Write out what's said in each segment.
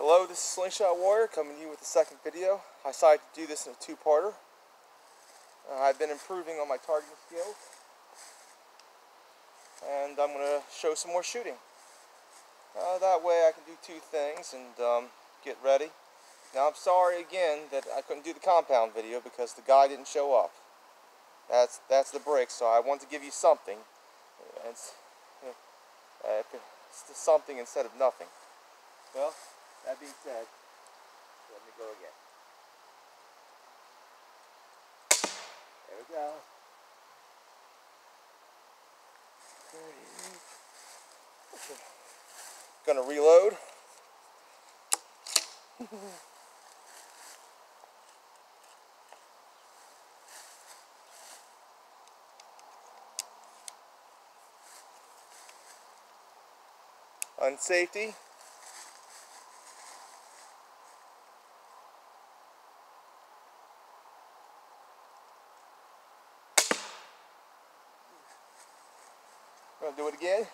Hello, this is Slingshot Warrior coming to you with the second video. I decided to do this in a two-parter. Uh, I've been improving on my targeting skills. And I'm going to show some more shooting. Uh, that way I can do two things and um, get ready. Now I'm sorry again that I couldn't do the compound video because the guy didn't show up. That's that's the break, so I want to give you something. It's, uh, it's something instead of nothing. Well, that being said, let me go again. There we go. Gonna reload. Unsafety. Gonna do it again.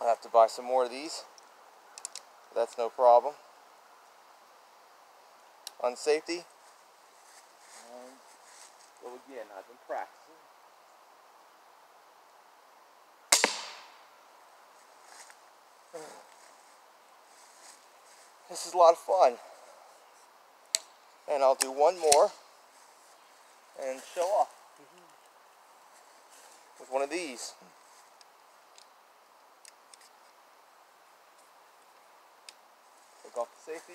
i have to buy some more of these. That's no problem. Unsafety. And um, go again. I've been practicing. This is a lot of fun. And I'll do one more and show off with one of these. Take off the safety.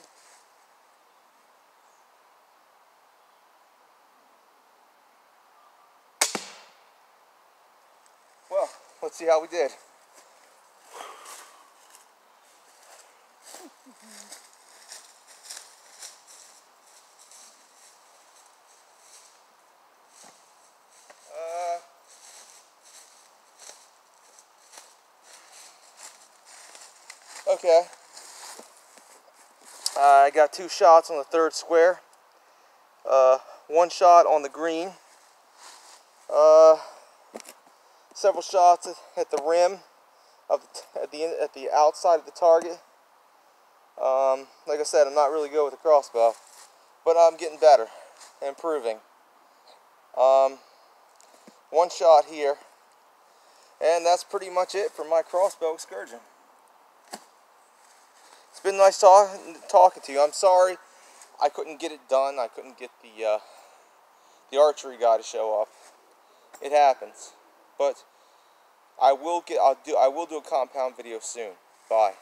Well, let's see how we did. Okay. I got two shots on the third square. Uh, one shot on the green. Uh, several shots at the rim of at the at the outside of the target. Um, like I said, I'm not really good with the crossbow, but I'm getting better, improving. Um, one shot here, and that's pretty much it for my crossbow excursion been nice talk, talking to you. I'm sorry I couldn't get it done. I couldn't get the uh, the archery guy to show up. It happens, but I will get. I'll do. I will do a compound video soon. Bye.